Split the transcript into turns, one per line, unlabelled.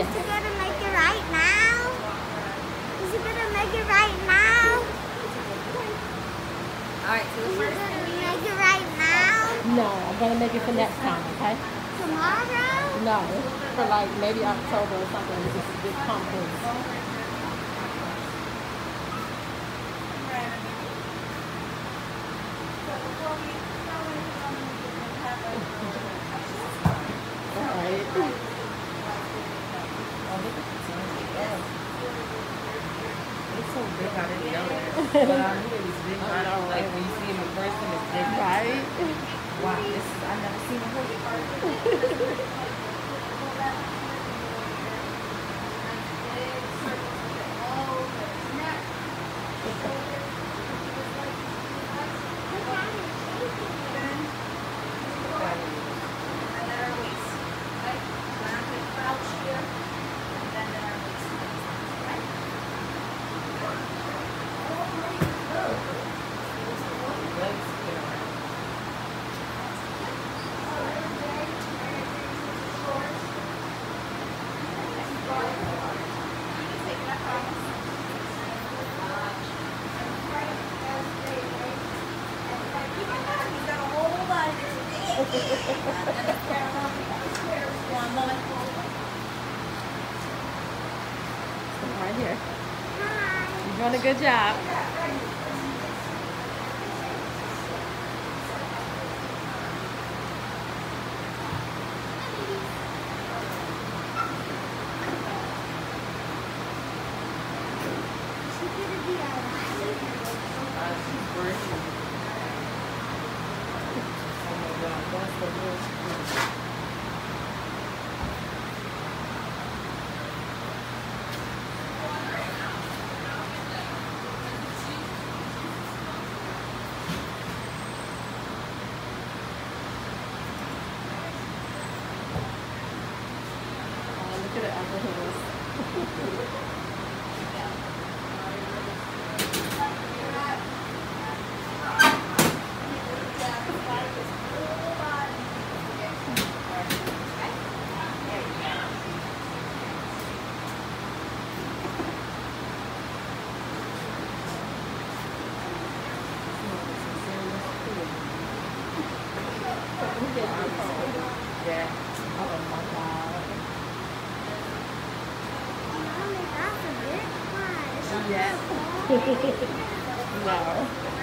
Yes.
Is it gonna make it right now? Is it gonna make it right now?
Alright, so
Is
the
it
first
gonna make it right now?
No, I'm gonna make it for next time, okay?
Tomorrow?
No, for like maybe October or something. This this pumpkin. Alright.
Oh, look at the team. Yeah. It's so big, know that. But uh, I knew it was big. I know, like when you see him in person, it's different.
Right?
Wow, this is, I never seen a horse.
Right here. You're doing a good job.
Is she gonna be alright?
Uh, she's working. Oh my God, that's the real
Oh, Uh, look at it under his.
Yeah.
Oh my god.
Mommy, that's a big one. Is.
No.